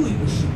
又一个